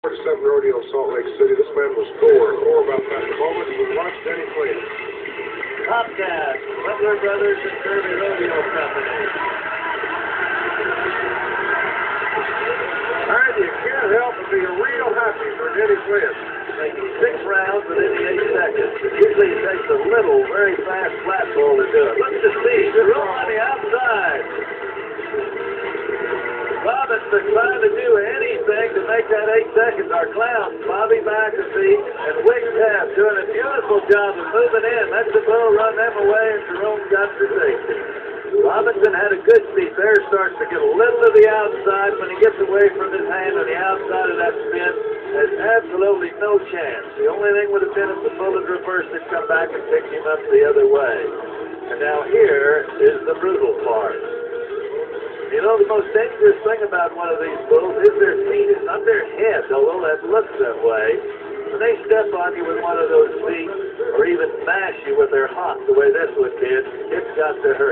47 Rodeo, Salt Lake City. This man was Thor. Thor about that moment. He was watch Denny Top Topcat, Butler Brothers and Kirby Rodeo Company. And you can't help but be real happy for Denny Clayton. Six rounds within the eight seconds. Usually it takes a little, very fast ball to do it. Look the speed. Room on the outside. To do anything to make that eight seconds. Our clowns, Bobby McAfee and Wick Taft, doing a beautiful job of moving in. That's the bull, run them away, and Jerome got the safety. Robinson had a good speed there, starts to get a little to the outside. When he gets away from his hand on the outside of that spin, has absolutely no chance. The only thing would have been if the bullet reversed and come back and picked him up the other way. And now here is the. You know, the most dangerous thing about one of these bulls is their feet. It's not their head, although that looks that way. When they step on you with one of those feet, or even mash you with their hop the way this one did, it's got to hurt.